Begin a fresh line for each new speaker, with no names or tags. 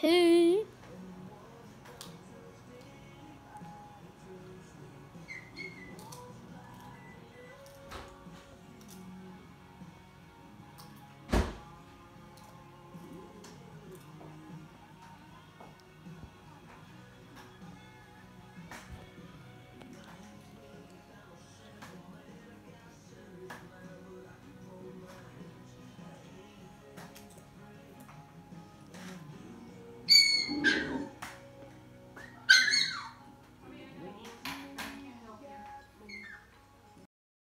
Hey.